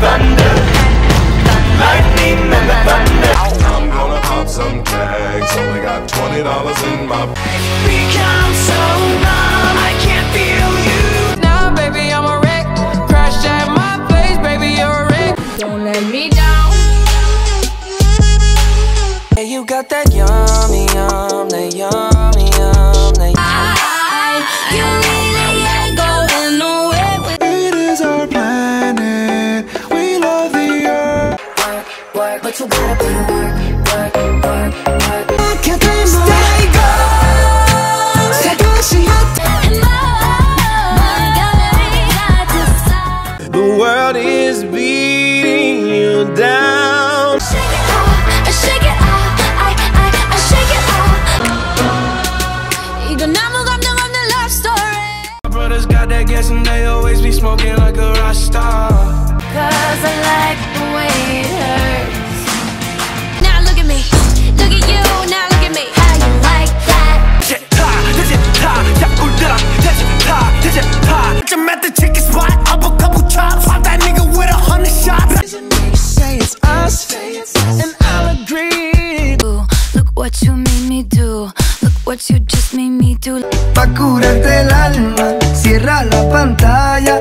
thunder Lightning and the thunder I'm gonna pop some tags Only got $20 in my Become so numb I can't feel you Now baby I'm a wreck Crash at my place Baby you're a wreck Don't let me down Hey, you got that yummy yum That yummy yum That yummy I, you really ain't going nowhere It is our plan. work, work, but you gotta put in work, work, work, work. Can't stay gone. Say And more, gotta got to stop. The world is beating you down. Shake it off, I shake it off, I, I, I shake it off. 이건 아무 감정 없는 love story. My brothers got that gas and they always be smoking like a rock star. Cause I like the way it hurts. what you just made me do. Pa' curarte el alma, cierra la pantalla.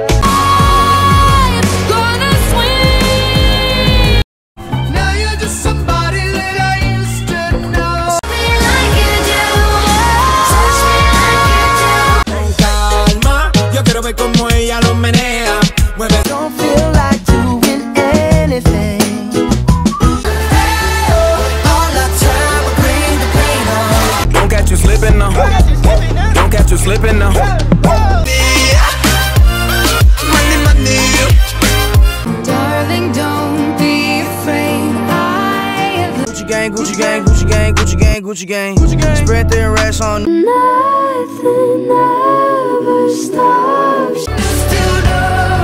You slipping now. Money, money. Darling, don't be afraid. I have Gucci gang, Gucci gang, Gucci gang, Gucci gang, Gucci gang. Gucci gang. Spread their racks on. nothing ever stops. Still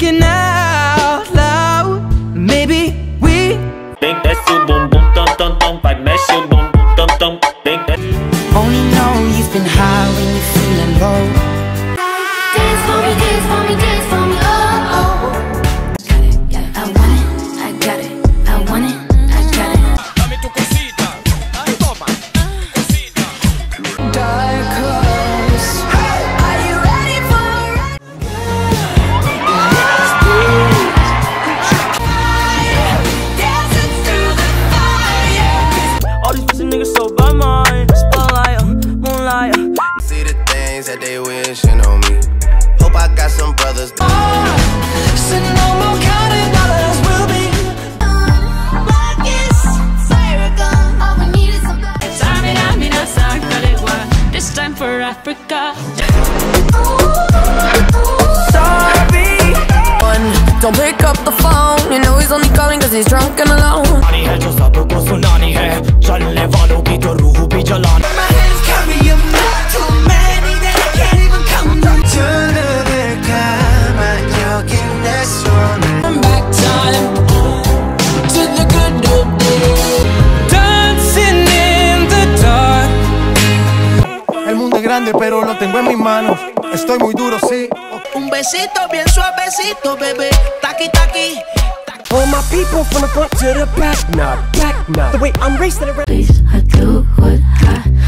alone. Thinking Africa. Sorry. One, don't pick up the phone. You know he's only calling cause he's drunk and alone. Grande, pero lo tengo en mis manos. Estoy muy duro, sí. Un besito bien suavecito, bebé. Taqui, taqui. All my people from the front to the back now, back now. The way I'm racing around. Please, I do what I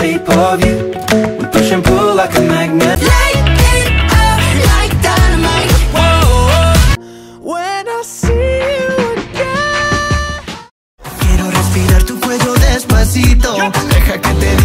shape of you. We push and pull like a magnet. Light it up like dynamite. Whoa. When I see you again. Quiero respirar tu cuello despacito. Deja que te